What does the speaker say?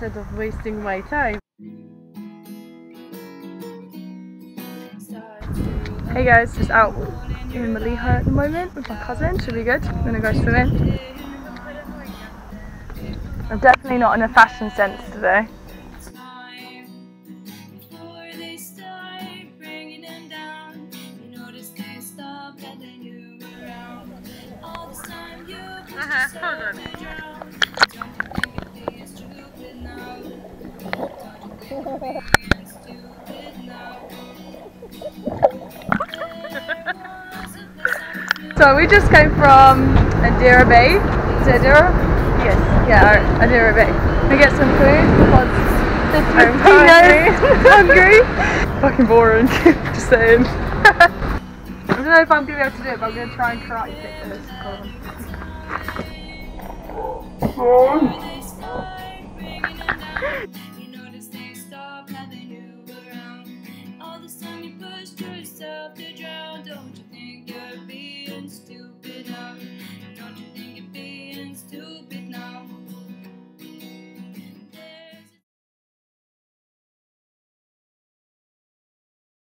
losing weight, eh? Hey guys, just out in Mellieha at the moment with my cousin. Should be good. I'm gonna go swimming. I'm definitely not in a fashion sense today. so we just came from Għadira Bay. Is it Għadira? Yes. Yeah, Għadira Bay. We get some food because I'm hungry. hungry. Fucking boring. just saying. I don't know if I'm gonna be able to do it, but I'm gonna try and karate kick this. Hold on. Did you?